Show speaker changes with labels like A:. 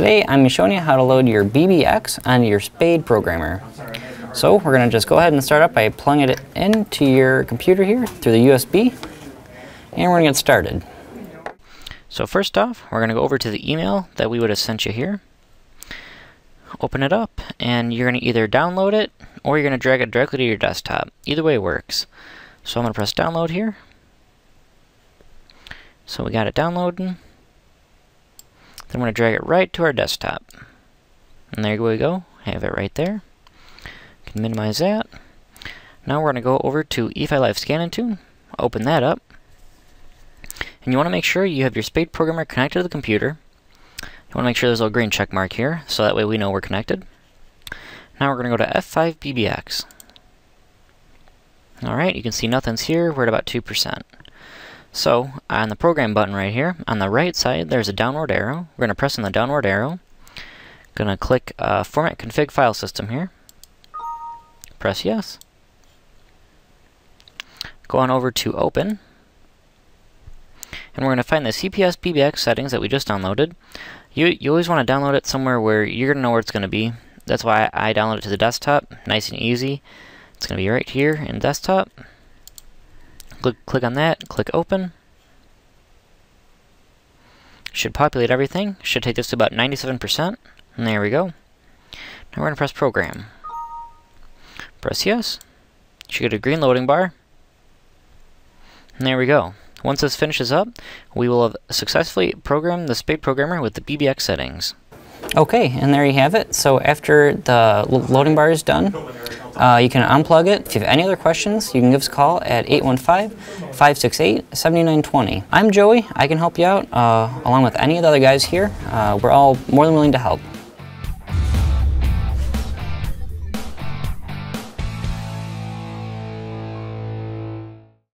A: Today I'm showing you how to load your BBX onto your Spade programmer. So we're going to just go ahead and start up by plugging it into your computer here through the USB and we're going to get started. So first off, we're going to go over to the email that we would have sent you here. Open it up and you're going to either download it or you're going to drag it directly to your desktop. Either way works. So I'm going to press download here. So we got it downloading. Then we're going to drag it right to our desktop. And there we go. Have it right there. Can minimize that. Now we're going to go over to eFi Live Scan and Tune, Open that up. And you want to make sure you have your Spade programmer connected to the computer. You want to make sure there's a little green check mark here, so that way we know we're connected. Now we're going to go to F5BBX. Alright, you can see nothing's here. We're at about 2%. So, on the program button right here, on the right side, there's a downward arrow. We're going to press on the downward arrow. Going to click uh, Format Config File System here. Press Yes. Go on over to Open. And we're going to find the CPS BBX settings that we just downloaded. You, you always want to download it somewhere where you're going to know where it's going to be. That's why I download it to the desktop. Nice and easy. It's going to be right here in desktop. Click, click on that, click open. Should populate everything. Should take this to about 97%. And there we go. Now we're going to press program. Press yes. Should get a green loading bar. And there we go. Once this finishes up, we will have successfully programmed the Spade Programmer with the BBX settings. Okay, and there you have it. So after the loading bar is done, uh, you can unplug it. If you have any other questions, you can give us a call at 815-568-7920. I'm Joey. I can help you out, uh, along with any of the other guys here. Uh, we're all more than willing to help.